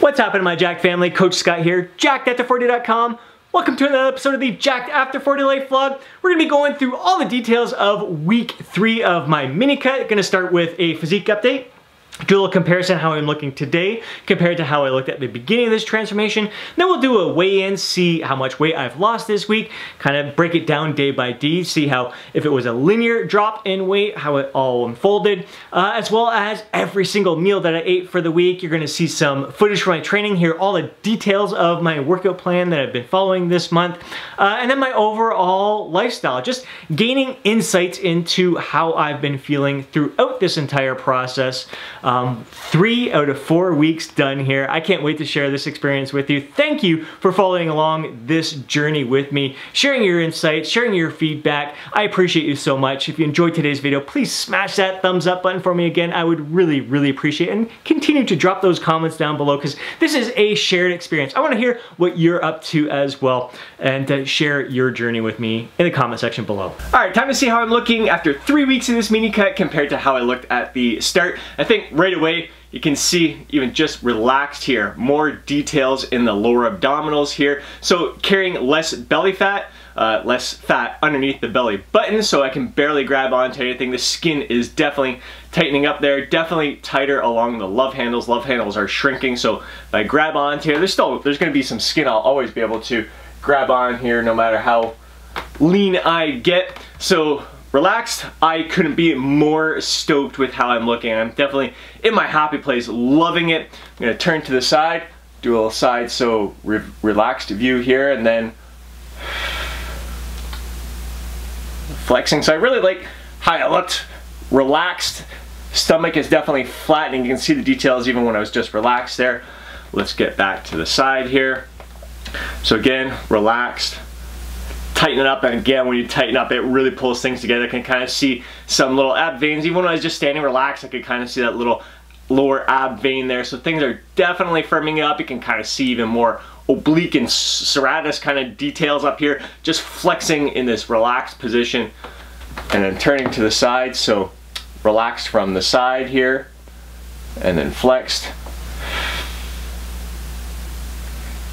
What's happening my Jack family? Coach Scott here, jackedafter40.com. Welcome to another episode of the Jacked After 40 Life Vlog. We're gonna be going through all the details of week three of my mini cut. Gonna start with a physique update do a little comparison how I'm looking today compared to how I looked at the beginning of this transformation. Then we'll do a weigh-in, see how much weight I've lost this week, kind of break it down day by day, see how if it was a linear drop in weight, how it all unfolded, uh, as well as every single meal that I ate for the week. You're gonna see some footage from my training, hear all the details of my workout plan that I've been following this month, uh, and then my overall lifestyle, just gaining insights into how I've been feeling throughout this entire process. Um, three out of four weeks done here. I can't wait to share this experience with you. Thank you for following along this journey with me, sharing your insights, sharing your feedback. I appreciate you so much. If you enjoyed today's video, please smash that thumbs up button for me again. I would really, really appreciate it. And continue to drop those comments down below because this is a shared experience. I want to hear what you're up to as well and uh, share your journey with me in the comment section below. All right, time to see how I'm looking after three weeks of this mini cut compared to how I looked at the start. I think right away, you can see even just relaxed here, more details in the lower abdominals here. So carrying less belly fat, uh, less fat underneath the belly button so I can barely grab onto anything. The skin is definitely tightening up there, definitely tighter along the love handles. Love handles are shrinking, so if I grab onto here, there's still, there's gonna be some skin I'll always be able to grab on here no matter how lean I get. So relaxed. I couldn't be more stoked with how I'm looking. I'm definitely in my happy place, loving it. I'm gonna turn to the side, do a little side so re relaxed view here, and then flexing. So I really like how I looked relaxed. Stomach is definitely flattening. You can see the details even when I was just relaxed there. Let's get back to the side here. So again, relaxed tighten it up and again when you tighten up it really pulls things together. I can kind of see some little ab veins. Even when I was just standing relaxed I could kind of see that little lower ab vein there. So things are definitely firming up. You can kind of see even more oblique and serratus kind of details up here just flexing in this relaxed position and then turning to the side. So relaxed from the side here and then flexed.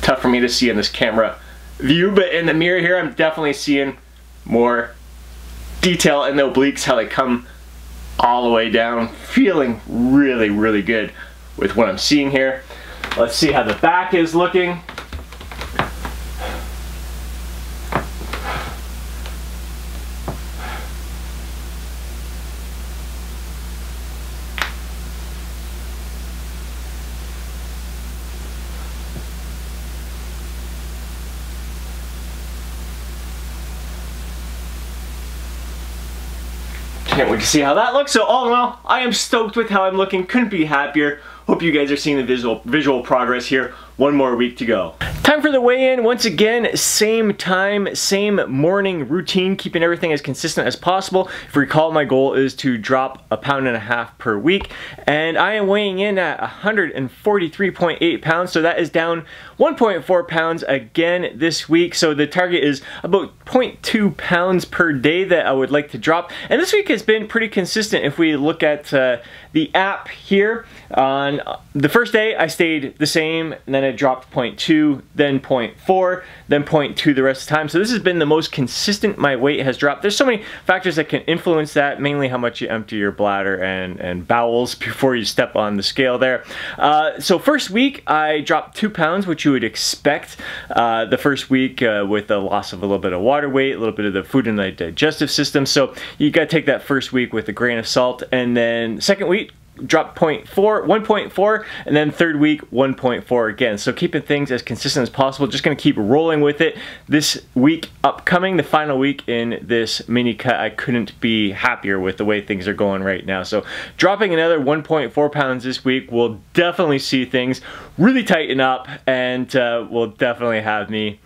Tough for me to see in this camera view, but in the mirror here, I'm definitely seeing more detail in the obliques, how they come all the way down. Feeling really, really good with what I'm seeing here. Let's see how the back is looking. Can't wait to see how that looks. So all in all, I am stoked with how I'm looking. Couldn't be happier. Hope you guys are seeing the visual visual progress here. One more week to go. Time for the weigh-in. Once again, same time, same morning routine, keeping everything as consistent as possible. If you recall, my goal is to drop a pound and a half per week, and I am weighing in at 143.8 pounds, so that is down 1.4 pounds again this week. So the target is about 0.2 pounds per day that I would like to drop. And this week has been pretty consistent if we look at uh, the app here. On the first day, I stayed the same, and then it dropped 0.2, then 0.4, then 0.2 the rest of the time. So this has been the most consistent my weight has dropped. There's so many factors that can influence that, mainly how much you empty your bladder and, and bowels before you step on the scale there. Uh, so first week, I dropped two pounds, which you would expect uh, the first week uh, with the loss of a little bit of water weight, a little bit of the food in the digestive system. So you gotta take that first week with a grain of salt. And then second week, drop 0.4, 1.4, and then third week 1.4 again. So keeping things as consistent as possible. Just gonna keep rolling with it. This week upcoming, the final week in this mini cut, I couldn't be happier with the way things are going right now. So dropping another 1.4 pounds this week will definitely see things really tighten up and uh, will definitely have me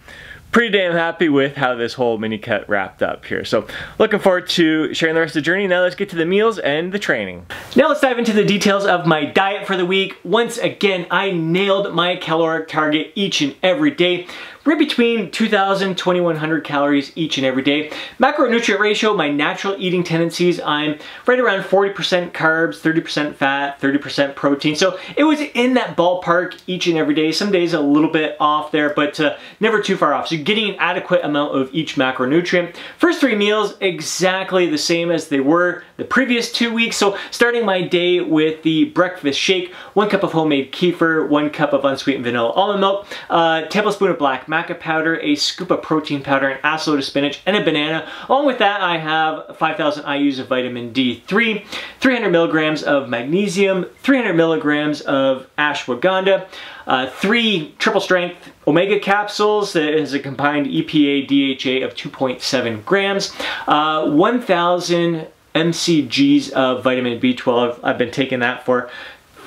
pretty damn happy with how this whole mini cut wrapped up here. So looking forward to sharing the rest of the journey. Now let's get to the meals and the training. Now let's dive into the details of my diet for the week. Once again, I nailed my caloric target each and every day. Right between 2,000, 2,100 calories each and every day. Macronutrient ratio, my natural eating tendencies, I'm right around 40% carbs, 30% fat, 30% protein. So it was in that ballpark each and every day. Some days a little bit off there, but uh, never too far off. So getting an adequate amount of each macronutrient. First three meals, exactly the same as they were the previous two weeks. So starting my day with the breakfast shake, one cup of homemade kefir, one cup of unsweetened vanilla almond milk, a tablespoon of black maca powder, a scoop of protein powder, an ass load of spinach, and a banana. Along with that, I have 5,000 IUs of vitamin D3, 300 milligrams of magnesium, 300 milligrams of ashwagandha, uh, three triple strength omega capsules that has a combined EPA DHA of 2.7 grams, uh, 1,000 mcgs of vitamin B12. I've been taking that for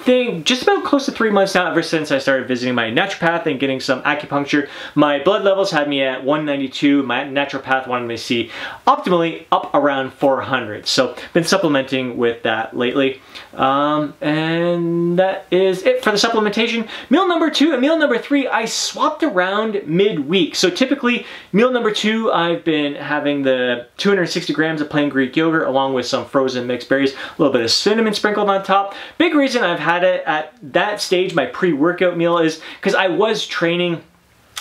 thing just about close to three months now ever since I started visiting my naturopath and getting some acupuncture. My blood levels had me at 192. My naturopath wanted me to see optimally up around 400. So been supplementing with that lately. Um, and that is it for the supplementation. Meal number two and meal number three, I swapped around midweek. So typically meal number two, I've been having the 260 grams of plain Greek yogurt along with some frozen mixed berries, a little bit of cinnamon sprinkled on top. Big reason I've had had it at that stage, my pre-workout meal is because I was training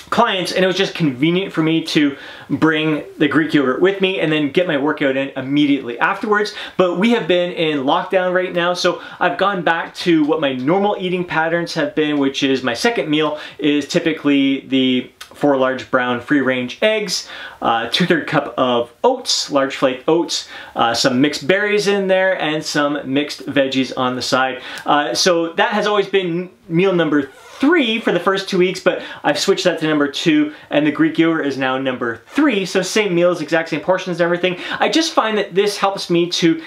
clients and it was just convenient for me to bring the Greek yogurt with me and then get my workout in immediately afterwards. But we have been in lockdown right now, so I've gone back to what my normal eating patterns have been, which is my second meal is typically the four large brown free range eggs, uh, two third cup of oats, large flake oats, uh, some mixed berries in there, and some mixed veggies on the side. Uh, so that has always been meal number three for the first two weeks, but I've switched that to number two, and the Greek yogurt is now number three. So same meals, exact same portions and everything. I just find that this helps me to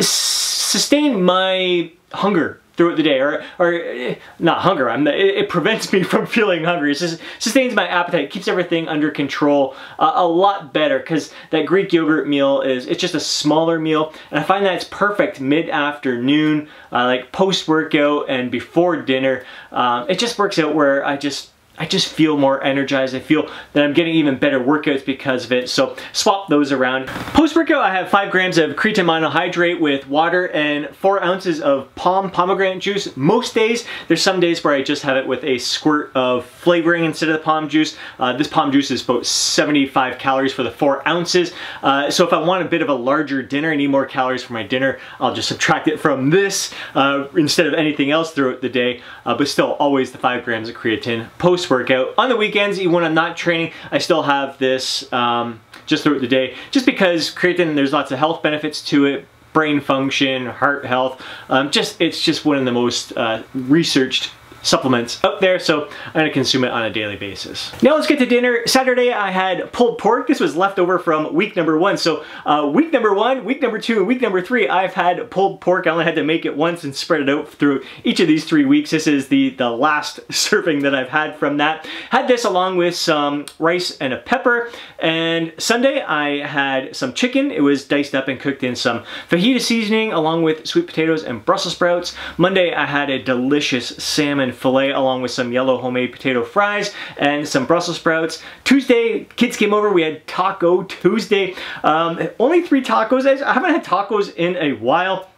sustain my hunger throughout the day, or, or eh, not hunger, I'm, it, it prevents me from feeling hungry. It sustains my appetite, keeps everything under control uh, a lot better because that Greek yogurt meal is, it's just a smaller meal and I find that it's perfect mid-afternoon, uh, like post-workout and before dinner. Um, it just works out where I just I just feel more energized. I feel that I'm getting even better workouts because of it. So swap those around. Post-workout, I have five grams of creatine monohydrate with water and four ounces of POM pomegranate juice. Most days, there's some days where I just have it with a squirt of flavoring instead of the POM juice. Uh, this POM juice is about 75 calories for the four ounces. Uh, so if I want a bit of a larger dinner, I need more calories for my dinner, I'll just subtract it from this uh, instead of anything else throughout the day. Uh, but still, always the five grams of creatine. Post workout. On the weekends, even when I'm not training, I still have this um, just throughout the day, just because creatine, there's lots of health benefits to it, brain function, heart health. Um, just It's just one of the most uh, researched supplements out there, so I'm gonna consume it on a daily basis. Now let's get to dinner. Saturday I had pulled pork. This was left over from week number one. So uh, week number one, week number two, and week number three, I've had pulled pork. I only had to make it once and spread it out through each of these three weeks. This is the, the last serving that I've had from that. Had this along with some rice and a pepper. And Sunday I had some chicken. It was diced up and cooked in some fajita seasoning along with sweet potatoes and Brussels sprouts. Monday I had a delicious salmon filet along with some yellow homemade potato fries and some Brussels sprouts. Tuesday, kids came over, we had Taco Tuesday. Um, only three tacos. I haven't had tacos in a while.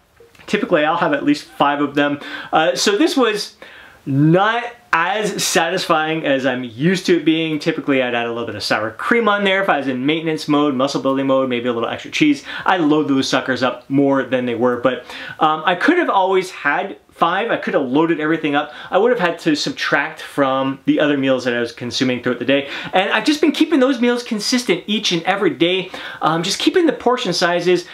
Typically, I'll have at least five of them. Uh, so this was not as satisfying as I'm used to it being. Typically I'd add a little bit of sour cream on there if I was in maintenance mode, muscle building mode, maybe a little extra cheese. I load those suckers up more than they were, but um, I could have always had five, I could have loaded everything up. I would have had to subtract from the other meals that I was consuming throughout the day. And I've just been keeping those meals consistent each and every day. Um, just keeping the portion sizes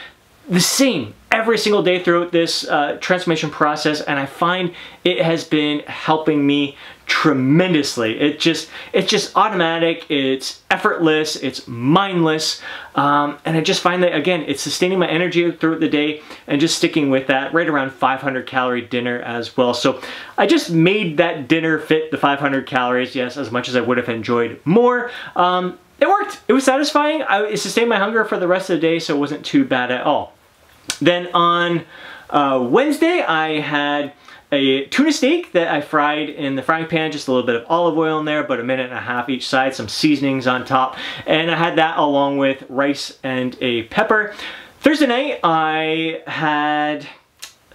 the same every single day throughout this uh, transformation process and I find it has been helping me tremendously. It just, it's just automatic, it's effortless, it's mindless, um, and I just find that, again, it's sustaining my energy throughout the day and just sticking with that, right around 500 calorie dinner as well. So I just made that dinner fit the 500 calories, yes, as much as I would have enjoyed more. Um, it worked. It was satisfying. I, it sustained my hunger for the rest of the day, so it wasn't too bad at all. Then on uh, Wednesday, I had a tuna steak that I fried in the frying pan, just a little bit of olive oil in there, about a minute and a half each side, some seasonings on top. And I had that along with rice and a pepper. Thursday night, I had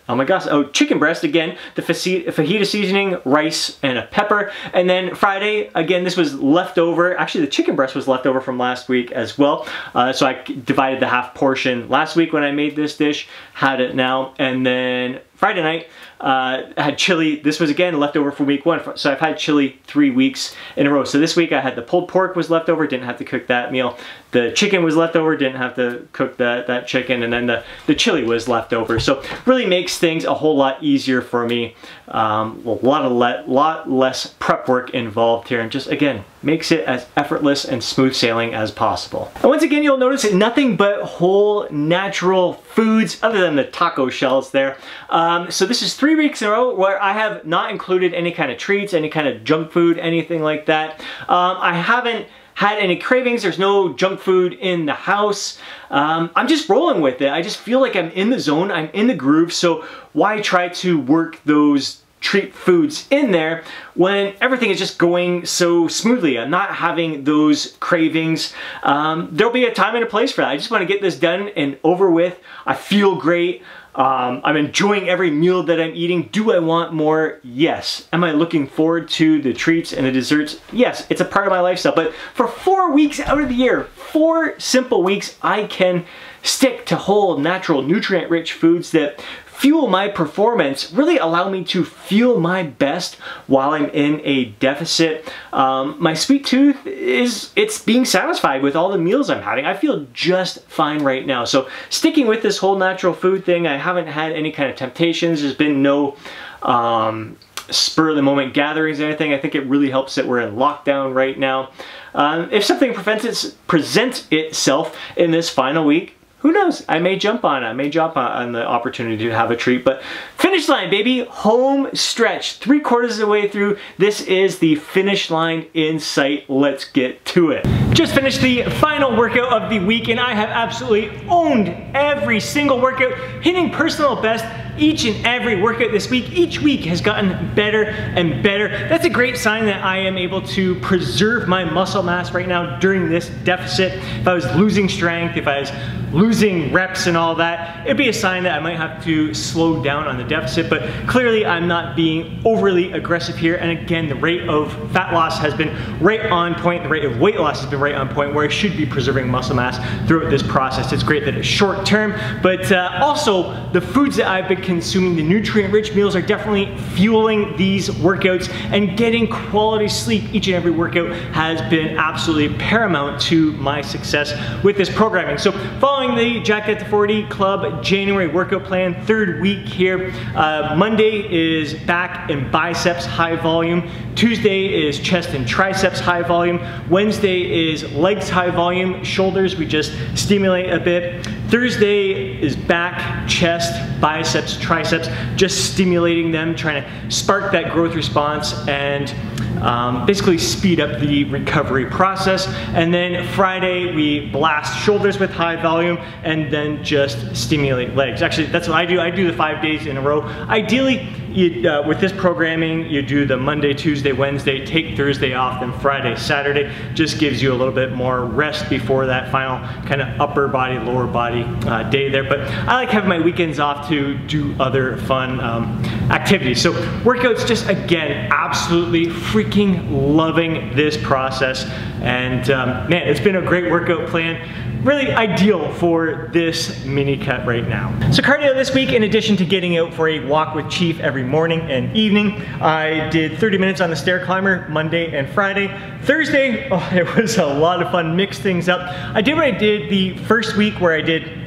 Oh my gosh, oh, chicken breast again, the fajita seasoning, rice, and a pepper. And then Friday, again, this was left over. Actually, the chicken breast was left over from last week as well. Uh, so I divided the half portion last week when I made this dish, had it now. And then Friday night, uh, I had chili. This was again leftover from week one. So I've had chili three weeks in a row. So this week I had the pulled pork was left over, didn't have to cook that meal. The chicken was left over, didn't have to cook that, that chicken. And then the, the chili was left over. So really makes things a whole lot easier for me. Um, a lot of le lot less prep work involved here. And just again, makes it as effortless and smooth sailing as possible. And once again, you'll notice nothing but whole natural foods other than the taco shells there. Um, so this is three weeks in a row where I have not included any kind of treats, any kind of junk food, anything like that. Um, I haven't had any cravings. There's no junk food in the house. Um, I'm just rolling with it. I just feel like I'm in the zone. I'm in the groove. So why try to work those treat foods in there when everything is just going so smoothly. I'm not having those cravings. Um, there'll be a time and a place for that. I just want to get this done and over with. I feel great. Um, I'm enjoying every meal that I'm eating. Do I want more? Yes. Am I looking forward to the treats and the desserts? Yes, it's a part of my lifestyle. But for four weeks out of the year, four simple weeks, I can stick to whole, natural, nutrient-rich foods that fuel my performance, really allow me to feel my best while I'm in a deficit. Um, my sweet tooth is, it's being satisfied with all the meals I'm having. I feel just fine right now. So sticking with this whole natural food thing, I haven't had any kind of temptations. There's been no um, spur of the moment gatherings or anything. I think it really helps that we're in lockdown right now. Um, if something presents itself in this final week, who knows? I may jump on it. I may jump on the opportunity to have a treat. But finish line, baby. Home stretch. Three quarters of the way through. This is the finish line in sight. Let's get to it. Just finished the final workout of the week and I have absolutely owned every single workout, hitting personal best each and every workout this week. Each week has gotten better and better. That's a great sign that I am able to preserve my muscle mass right now during this deficit. If I was losing strength, if I was losing reps and all that, it'd be a sign that I might have to slow down on the deficit, but clearly I'm not being overly aggressive here. And again, the rate of fat loss has been right on point. The rate of weight loss has been right on point where I should be preserving muscle mass throughout this process. It's great that it's short term, but uh, also the foods that I've been consuming, the nutrient rich meals are definitely fueling these workouts and getting quality sleep each and every workout has been absolutely paramount to my success with this programming. So following following the Jacked After 40 Club January workout plan, third week here. Uh, Monday is back and biceps high volume. Tuesday is chest and triceps high volume. Wednesday is legs high volume. Shoulders, we just stimulate a bit. Thursday is back, chest, biceps, triceps, just stimulating them, trying to spark that growth response and um, basically speed up the recovery process. And then Friday, we blast shoulders with high volume and then just stimulate legs. Actually, that's what I do. I do the five days in a row. Ideally, you, uh, with this programming, you do the Monday, Tuesday, Wednesday, take Thursday off, then Friday, Saturday. Just gives you a little bit more rest before that final kind of upper body, lower body uh, day there. But I like having my weekends off to do other fun um, activities. So workouts, just again, absolutely freaking loving this process. And um, man, it's been a great workout plan really ideal for this mini cut right now. So cardio this week, in addition to getting out for a walk with Chief every morning and evening, I did 30 minutes on the stair climber Monday and Friday. Thursday, oh, it was a lot of fun, mixed things up. I did what I did the first week where I did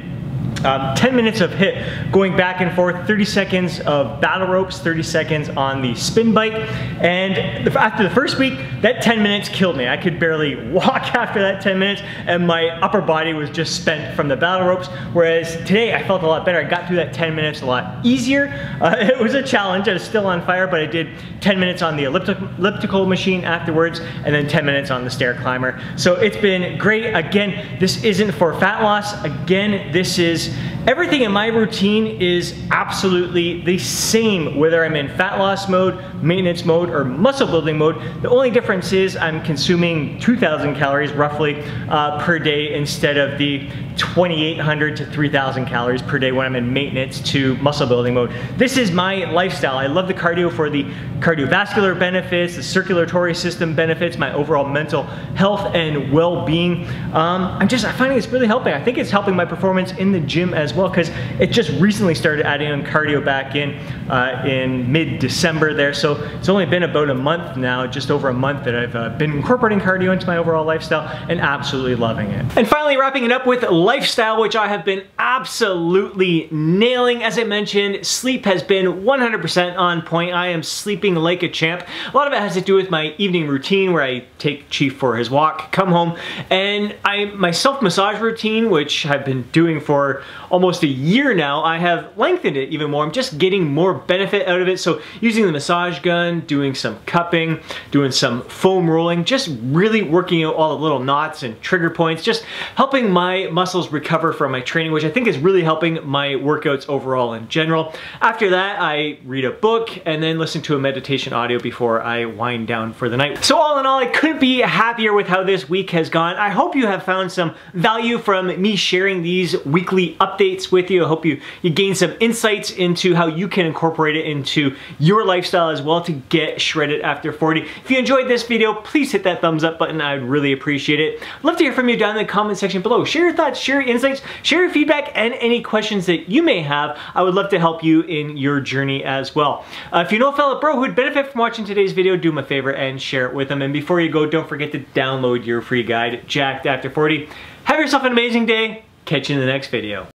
um, 10 minutes of HIIT, going back and forth, 30 seconds of battle ropes, 30 seconds on the spin bike. And after the first week, that 10 minutes killed me. I could barely walk after that 10 minutes and my upper body was just spent from the battle ropes. Whereas today I felt a lot better. I got through that 10 minutes a lot easier. Uh, it was a challenge. I was still on fire, but I did 10 minutes on the elliptical machine afterwards and then 10 minutes on the stair climber. So it's been great. Again, this isn't for fat loss. Again, this is Everything in my routine is absolutely the same, whether I'm in fat loss mode, maintenance mode, or muscle building mode. The only difference is I'm consuming 2,000 calories roughly uh, per day instead of the 2,800 to 3,000 calories per day when I'm in maintenance to muscle building mode. This is my lifestyle. I love the cardio for the cardiovascular benefits, the circulatory system benefits, my overall mental health and well-being. Um, I'm just, I find it's really helping. I think it's helping my performance in the gym as well because it just recently started adding on cardio back in uh, in mid-December there. So it's only been about a month now, just over a month that I've uh, been incorporating cardio into my overall lifestyle and absolutely loving it. And finally wrapping it up with lifestyle, which I have been absolutely nailing. As I mentioned, sleep has been 100% on point. I am sleeping like a champ. A lot of it has to do with my evening routine where I take Chief for his walk, come home, and I my self-massage routine, which I've been doing for almost a year now, I have lengthened it even more. I'm just getting more benefit out of it. So using the massage gun, doing some cupping, doing some foam rolling, just really working out all the little knots and trigger points, just helping my muscles recover from my training, which I think is really helping my workouts overall in general. After that, I read a book and then listen to a meditation audio before I wind down for the night. So all in all, I couldn't be happier with how this week has gone. I hope you have found some value from me sharing these weekly updates with you. I hope you, you gain some insights into how you can incorporate it into your lifestyle as well to get shredded after 40. If you enjoyed this video, please hit that thumbs up button. I'd really appreciate it. Love to hear from you down in the comment section below. Share your thoughts, share your insights, share your feedback, and any questions that you may have. I would love to help you in your journey as well. Uh, if you know a fellow bro who'd benefit from watching today's video, do me a favor and share it with them. And before you go, don't forget to download your free guide, Jacked After 40. Have yourself an amazing day. Catch you in the next video.